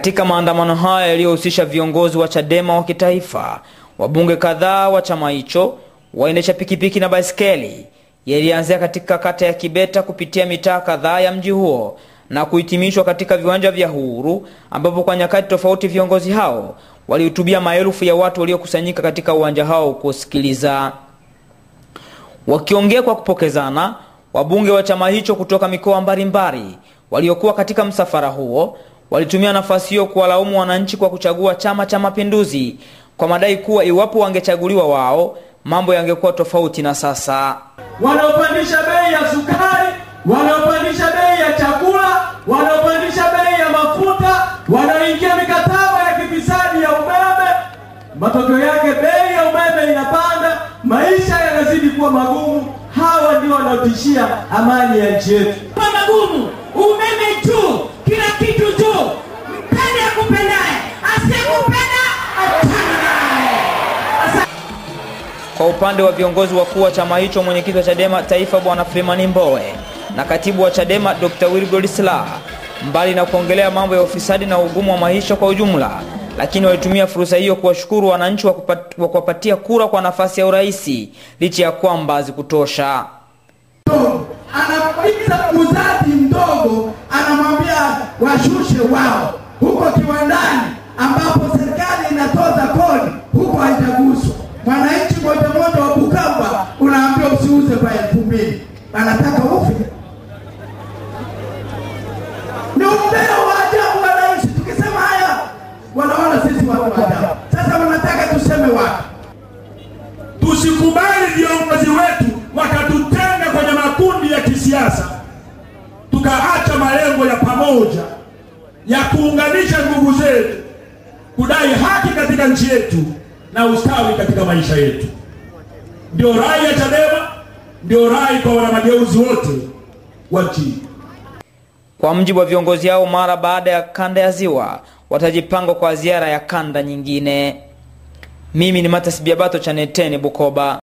Katika maandamano hayo yaliyohusisha viongozi wa Chadema wa kitaifa, wabunge kadhaa wa chama hicho, waendesha pikipiki na baiskeli, yalianzia katika kata ya Kibeta kupitia mitaa kadhaa ya mji huo na kuhitimishwa katika viwanja vya Uhuru, ambapo kwa nyakati tofauti viongozi hao walihutubia maelfu ya watu waliokusanyika katika uwanja hao kusikiliza. Wakiongea kwa kupokezana, wabunge wa chama hicho kutoka mikoa mbalimbali waliokuwa katika msafara huo walitumia nafasi hiyo kuwalaumu wananchi kwa kuchagua Chama cha Mapinduzi kwa madai kuwa iwapo wangechaguliwa wao mambo yangekuwa tofauti na sasa. Wanaopandisha bei ya sukari, wanaopandisha bei ya chakula, wanaopandisha bei ya mafuta, wanaoingia mikataba ya kifisadi ya umeme, matokeo yake bei ya umeme inapanda, maisha yanazidi kuwa magumu. Hawa ndio wanaotishia amani ya nchi yetu. Magumu, upande wa viongozi wakuu wa chama hicho, mwenyekiti wa Chadema Taifa Bwana Freeman Mbowe na katibu wa Chadema Dr. Wilbrod Slaa, mbali na kuongelea mambo ya ufisadi na ugumu wa maisha kwa ujumla, lakini walitumia fursa hiyo kuwashukuru wananchi wa kuwapatia kura kwa nafasi ya urais licha ya kwamba hazikutosha. anapita uzazi mdogo, anamwambia washushe wao huko kiwandani, ambapo serikali inatoza kodi, huko haitaguswa. Anataka ufe. Ni upeo wa ajabu wa. Tukisema haya, wanaona sisi wa ajabu. Sasa wanataka tuseme wapi? Tusikubali viongozi wetu wakatutenga kwenye makundi ya kisiasa, tukaacha malengo ya pamoja ya kuunganisha nguvu zetu, kudai haki katika nchi yetu na ustawi katika maisha yetu. Ndio rai ya Chadema, ndio rai kwa wanamageuzi wote wa nchi. Kwa mjibu wa viongozi hao, mara baada ya kanda ya Ziwa watajipanga kwa ziara ya kanda nyingine. Mimi ni Matas Biabato cha Neteni Bukoba.